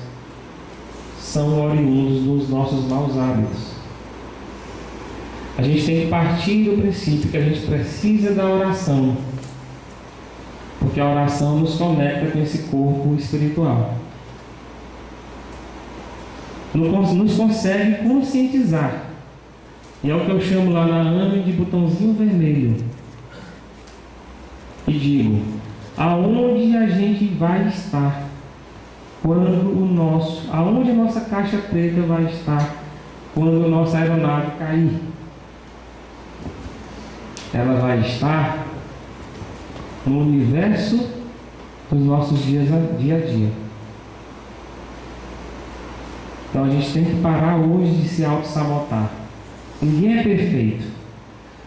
são oriundos dos nossos maus hábitos. A gente tem que partir do princípio que a gente precisa da oração, porque a oração nos conecta com esse corpo espiritual nos consegue conscientizar. E é o que eu chamo lá na AME de botãozinho vermelho. E digo, aonde a gente vai estar quando o nosso, aonde a nossa caixa preta vai estar quando a nossa aeronave cair? Ela vai estar no universo dos nossos dias dia a dia. Então a gente tem que parar hoje de se auto-sabotar. Ninguém é perfeito.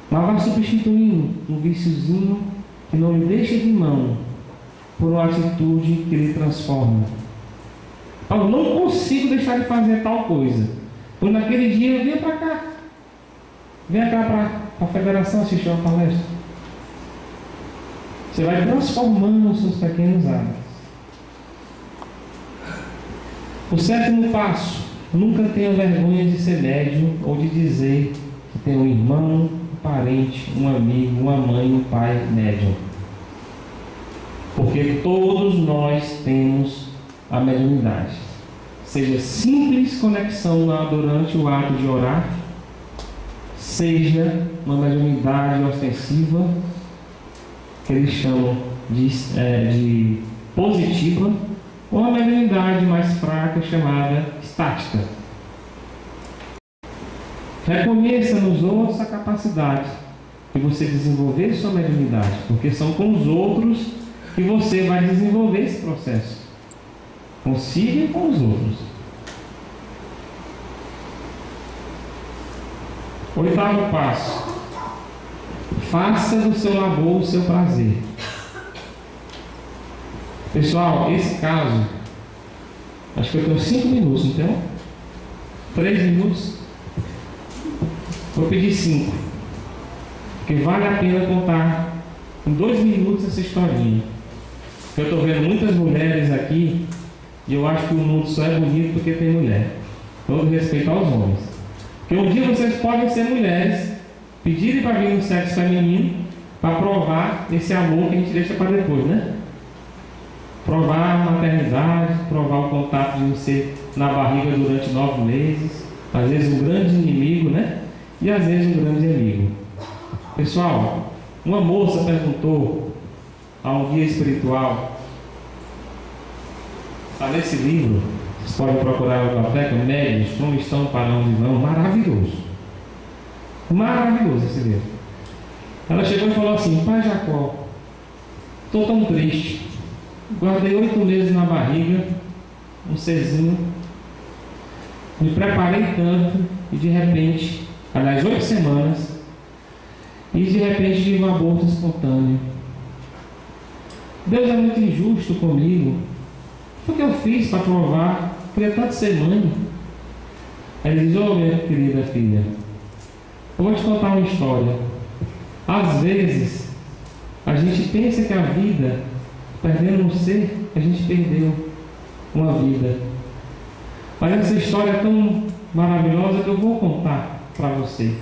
Mas vai substituindo um viciozinho que não lhe deixa de mão por uma atitude que lhe transforma. Eu não consigo deixar de fazer tal coisa. Pois naquele dia eu venho para cá. Venha cá para a federação assistir uma palestra. Você vai transformando os seus pequenos hábitos. O sétimo passo: nunca tenha vergonha de ser médium ou de dizer que tem um irmão, um parente, um amigo, uma mãe, um pai médium. Porque todos nós temos a mediunidade. Seja simples conexão lá durante o ato de orar, seja uma mediunidade ostensiva, que eles chamam de, é, de positiva, ou uma mediunidade mais fraca chamada estática. Reconheça nos outros a capacidade de você desenvolver sua mediunidade, porque são com os outros que você vai desenvolver esse processo. Consiga e com os outros. Oitavo passo. Faça do seu labor o seu prazer. Pessoal, esse caso, acho que eu tenho cinco minutos, então? Três minutos? Vou pedir cinco. Porque vale a pena contar em dois minutos essa historinha. Eu estou vendo muitas mulheres aqui e eu acho que o mundo só é bonito porque tem mulher. Todo respeito aos homens. Porque um dia vocês podem ser mulheres, pedirem para vir no sexo feminino para provar esse amor que a gente deixa para depois, né? provar a maternidade, provar o contato de você na barriga durante nove meses, às vezes um grande inimigo, né? E às vezes um grande amigo. Pessoal, uma moça perguntou a um guia espiritual, está nesse livro, vocês podem procurar na biblioteca, Médios, como estão para onde vão, maravilhoso. Maravilhoso esse livro. Ela chegou e falou assim, pai Jacó, estou tão triste. Guardei oito meses na barriga, um serzinho. Me preparei tanto e de repente, aliás, oito semanas, e de repente tive um aborto espontâneo. Deus é muito injusto comigo. O que eu fiz para provar? Queria tanto ser mãe. Aí ele diz, ô oh, minha querida filha, vou te contar uma história. Às vezes, a gente pensa que a vida Perdendo um ser, a gente perdeu uma vida. Mas essa história é tão maravilhosa que eu vou contar para você.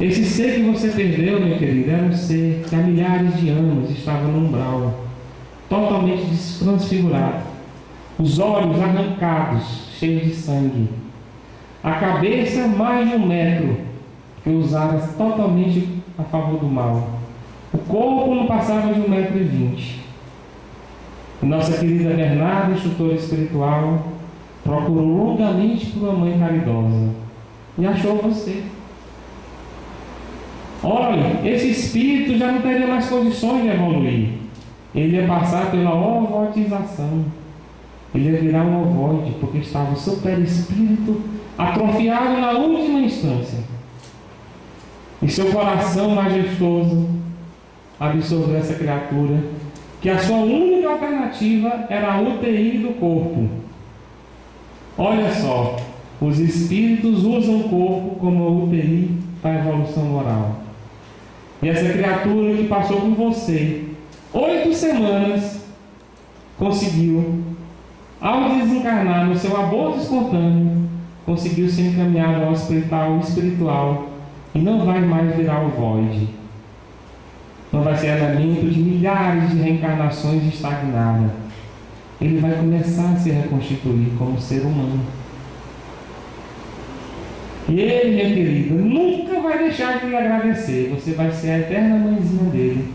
Esse ser que você perdeu, meu querido, era um ser que há milhares de anos estava no umbral, totalmente transfigurado, os olhos arrancados, cheios de sangue, a cabeça mais de um metro, que usara totalmente a favor do mal. O corpo não passava de um metro e vinte. Nossa querida Bernarda, instrutora espiritual, procurou longamente por uma mãe caridosa e achou você. Olha, esse espírito já não teria mais condições de evoluir. Ele ia passar pela ovotização. Ele ia virar um ovoide, porque estava o seu perispírito atrofiado na última instância. E seu coração majestoso absorveu essa criatura, que a sua única alternativa era a UTI do corpo. Olha só, os espíritos usam o corpo como UTI para a evolução moral. E essa criatura que passou com você oito semanas conseguiu, ao desencarnar no seu aborto espontâneo, conseguiu ser encaminhado ao hospital espiritual e não vai mais virar o void. Não vai ser elemento de milhares de reencarnações estagnadas. Ele vai começar a se reconstituir como ser humano. E ele, minha querida, nunca vai deixar de lhe agradecer. Você vai ser a eterna mãezinha dele.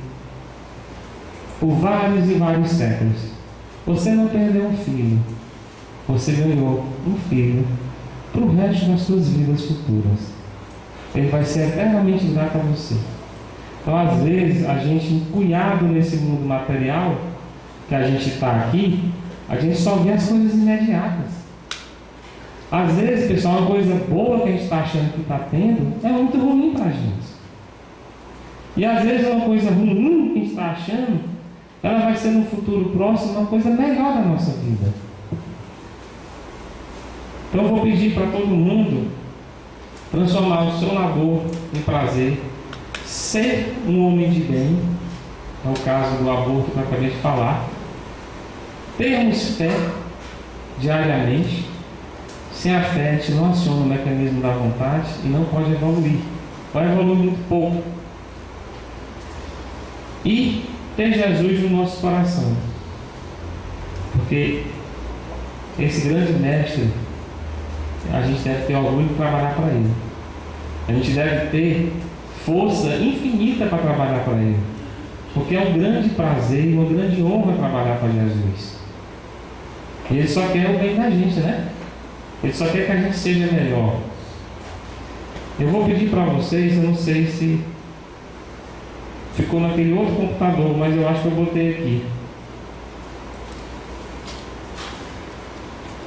Por vários e vários séculos. Você não perdeu um filho. Você ganhou um filho para o resto das suas vidas futuras. Ele vai ser eternamente grato a você. Então, às vezes, a gente, encunhado nesse mundo material, que a gente está aqui, a gente só vê as coisas imediatas. Às vezes, pessoal, uma coisa boa que a gente está achando que está tendo é muito ruim para a gente. E às vezes uma coisa ruim que a gente está achando, ela vai ser no futuro próximo uma coisa melhor da nossa vida. Então eu vou pedir para todo mundo transformar o seu labor em prazer, ser um homem de bem, é o caso do aborto que eu acabei de falar, termos fé diariamente, sem a fé a gente não aciona o mecanismo da vontade e não pode evoluir, vai evoluir muito pouco. E ter Jesus no nosso coração, porque esse grande mestre a gente deve ter orgulho de trabalhar para Ele. A gente deve ter força infinita para trabalhar para Ele. Porque é um grande prazer e uma grande honra trabalhar para Jesus. E Ele só quer o bem da gente, né? Ele só quer que a gente seja melhor. Eu vou pedir para vocês, eu não sei se ficou naquele outro computador, mas eu acho que eu botei aqui.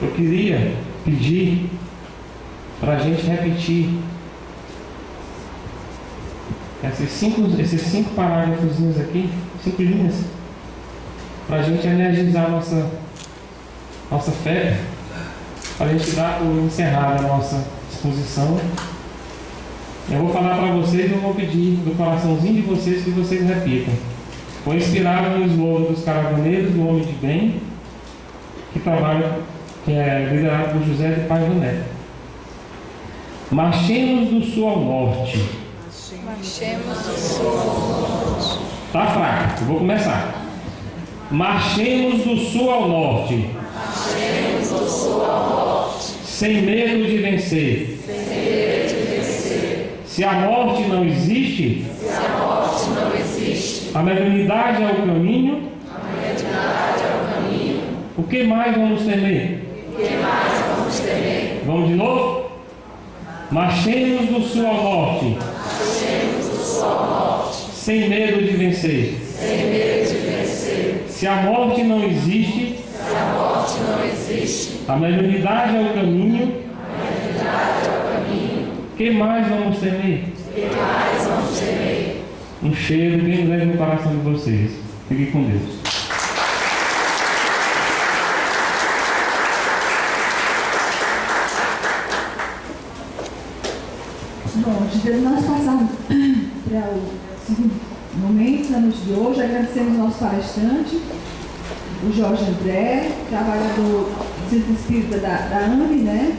Eu queria pedir para a gente repetir esses cinco, esses cinco parágrafos aqui, cinco linhas, para a gente energizar nossa, nossa fé, para a gente dar por encerrada a nossa exposição. Eu vou falar para vocês e eu vou pedir do coraçãozinho de vocês que vocês repitam. Foi inspirado no slogan dos caravaneiros do Homem de Bem, que trabalha, que é liderado por José de Paiva Neto. Marchemos do sul ao norte. Marchemos do sul ao norte. Tá fraco, vou começar. Marchemos do sul ao norte. Marchemos do sul ao norte. Sem medo de vencer. Sem medo de vencer. Se a morte não existe, Se a morte não existe, a mediunidade é o caminho. a mediunidade é o caminho. O que mais vamos temer? O que mais vamos temer? Vamos de novo? Marchemos do ao norte. Sem medo de vencer. Se a morte não existe, a mediunidade é o caminho. que mais vamos que mais vamos temer? Um cheiro bem leve no coração de vocês. Fiquem com Deus. Bom, Gideon, nós passamos para o segundo momento da noite de hoje. Agradecemos ao nosso palestrante, o Jorge André, trabalhador do Centro Espírita da, da AME, né?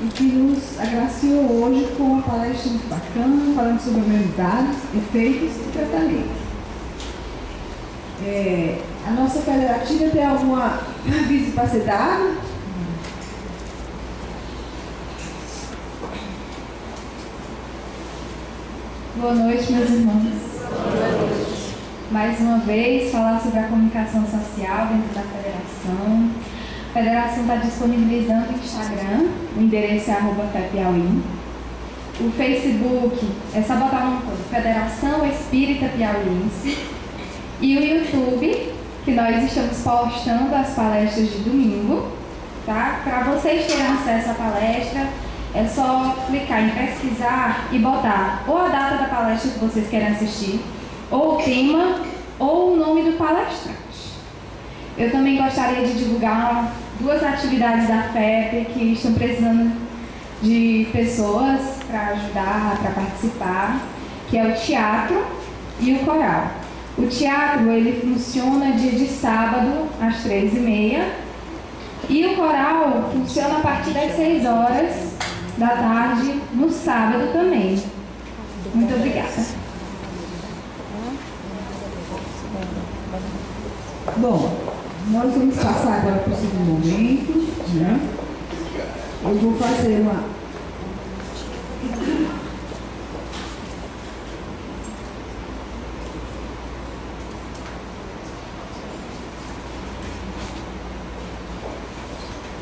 E que nos agraciou hoje com uma palestra muito bacana, falando sobre humanidades, efeitos e tratamentos. É, a nossa federativa tem alguma aviso para ser dado? Boa noite, meus irmãos. Mais uma vez falar sobre a comunicação social dentro da federação. A federação está disponibilizando o Instagram, o endereço é arroba FEPiauí. O Facebook é só botar uma coisa, Federação Espírita Piauiense. E o YouTube, que nós estamos postando as palestras de domingo, tá? Para vocês terem acesso à palestra, é só clicar em pesquisar e botar ou a data da palestra que vocês querem assistir, ou o tema, ou o nome do palestrante. Eu também gostaria de divulgar duas atividades da FEP que estão precisando de pessoas para ajudar, para participar, que é o teatro e o coral. O teatro ele funciona dia de sábado às três e meia e o coral funciona a partir das seis horas da tarde no sábado também. Muito obrigada. Bom, nós vamos passar agora para o segundo momento. Né? Eu vou fazer uma.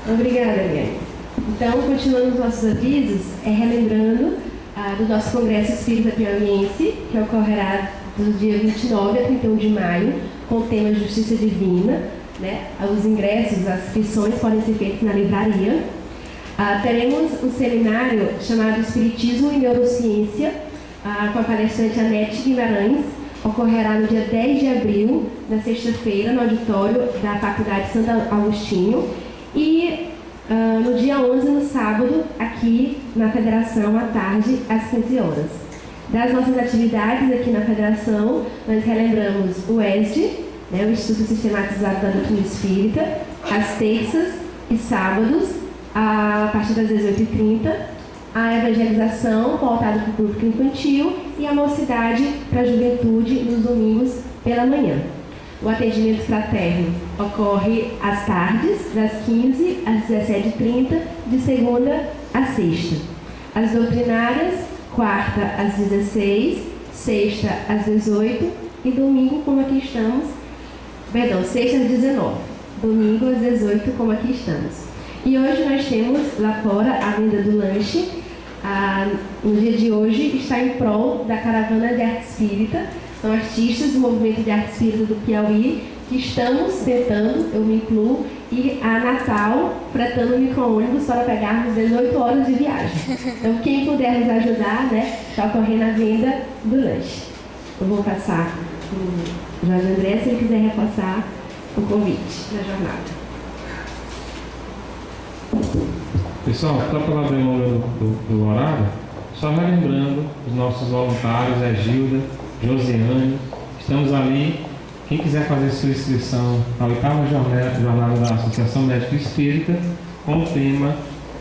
Obrigada, Guilherme. Então, continuando os nossos avisos, é relembrando ah, do nosso Congresso Espírita Piauiense, que ocorrerá do dia 29 a 31 de maio, com o tema Justiça Divina. Né? Os ingressos, as inscrições podem ser feitas na livraria. Ah, teremos um seminário chamado Espiritismo e Neurociência, ah, com a palestrante Anete Guimarães. Ocorrerá no dia 10 de abril, na sexta-feira, no auditório da Faculdade Santo Agostinho. E uh, no dia 11, no sábado, aqui na Federação, à tarde, às 15 horas. Das nossas atividades aqui na Federação, nós relembramos o ESD, né, o Instituto Sistematizado da Doutrina Espírita, às terças e sábados, a partir das 18h30, a evangelização voltada para o público infantil e a mocidade para a juventude nos domingos pela manhã. O atendimento fraterno ocorre às tardes, das 15 às 17h30, de segunda a sexta. As doutrinárias, quarta às 16, sexta às 18 e domingo, como aqui estamos, perdão, sexta às 19, domingo às 18, como aqui estamos. E hoje nós temos lá fora a venda do lanche. Ah, no dia de hoje está em prol da caravana de arte espírita, são artistas do movimento de arte espírita do Piauí que estamos tentando, eu me incluo, ir a Natal fretando micro-ônibus para pegarmos 18 horas de viagem. Então, quem puder nos ajudar, né, está ocorrendo a venda do lanche. Eu vou passar o Jorge André, se ele quiser reforçar o convite da jornada. Pessoal, para falar bem do, do, do horário, só relembrando os nossos voluntários, é Gilda, Josiane. Estamos ali. Quem quiser fazer sua inscrição na oitava jornada da Associação Médica Espírita, com o tema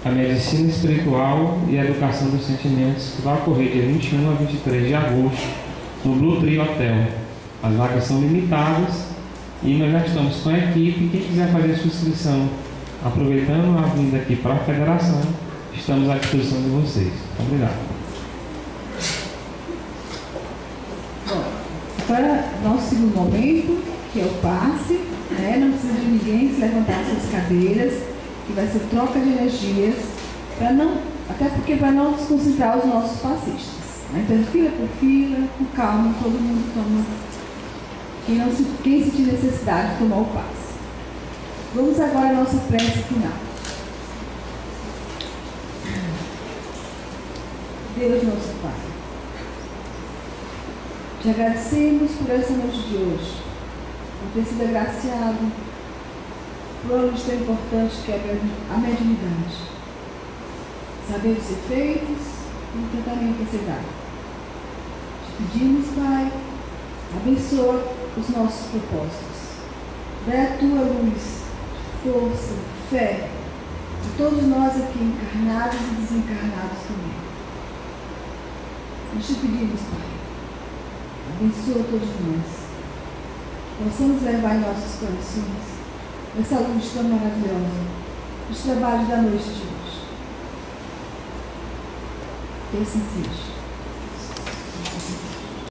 A Medicina Espiritual e a Educação dos Sentimentos, que vai ocorrer de 21 a 23 de agosto, no Blue Tree Hotel. As vagas são limitadas e nós já estamos com a equipe. Quem quiser fazer sua inscrição, aproveitando a vinda aqui para a federação, estamos à disposição de vocês. Obrigado. Para nosso segundo momento, que é o passe, né? não precisa de ninguém se levantar suas cadeiras, que vai ser troca de energias, para não, até porque para não desconcentrar os nossos passistas. Né? Então, fila por fila, com calma, todo mundo toma. Quem, não se, quem sentir necessidade de tomar o passe. Vamos agora à nossa prece final. Deus nosso Pai. Te agradecemos por essa noite de hoje, por ter sido agraciado por algo tão importante que é a mediunidade. Saber os efeitos e o tratamento a ser dado. Te pedimos, Pai, abençoa os nossos propósitos. Dê a tua luz, força, fé a todos nós aqui encarnados e desencarnados também. Nós te pedimos, Pai abençoa todos nós. Possamos levar em nossos corações essa luz tão maravilhosa dos trabalhos da noite de hoje. Que assim seja.